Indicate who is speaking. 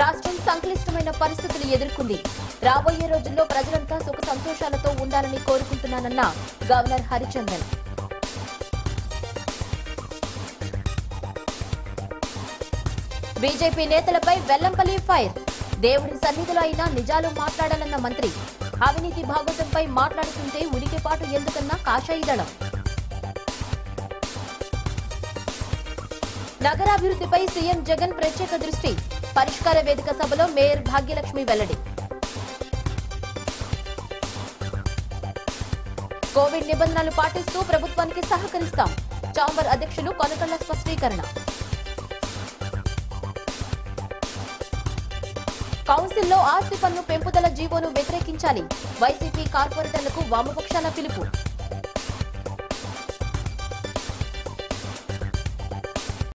Speaker 1: రాష్ట్రం సంక్లిష్టమైన పరిస్థితులు ఎదుర్కొంది. రాబోయే రోజుల్లో ప్రజలంతా సుఖ సంతోషాలతో ఉండాలని కోరుకుంటున్నానన్న గవర్నర్ హరిచందన్. బీజేపీ నేతలపై వెల్లంపల్లి ఫైర్. దేవుడి సన్నిధిలో అయినా నిజాలు మాట్లాడాలన్న మంత్రి. అవినీతి భాగోతంపై మాట్లాడుతుంటే ఉనికిపాటు ఎందుకన్నా కాషాయిదళం నగరాభివృద్ధిపై సీఎం జగన్ ప్రత్యేక దృష్టి. పరిష్కార వేదిక సభలో మేయర్ భాగ్యలక్ష్మి వెల్లడి. కోవిడ్ నిబంధనలు పాటిస్తూ ప్రభుత్వానికి సహకరిస్తాం. చాంబర్ అధ్యక్షులు కొనకళ్ళ స్పష్టీకరణ. కౌన్సిల్లో ఆస్తి పన్ను పెంపుదల జీవోను వ్యతిరేకించాలి. వైసీపీ కార్పొరేటర్లకు వామపక్షాల పిలుపు.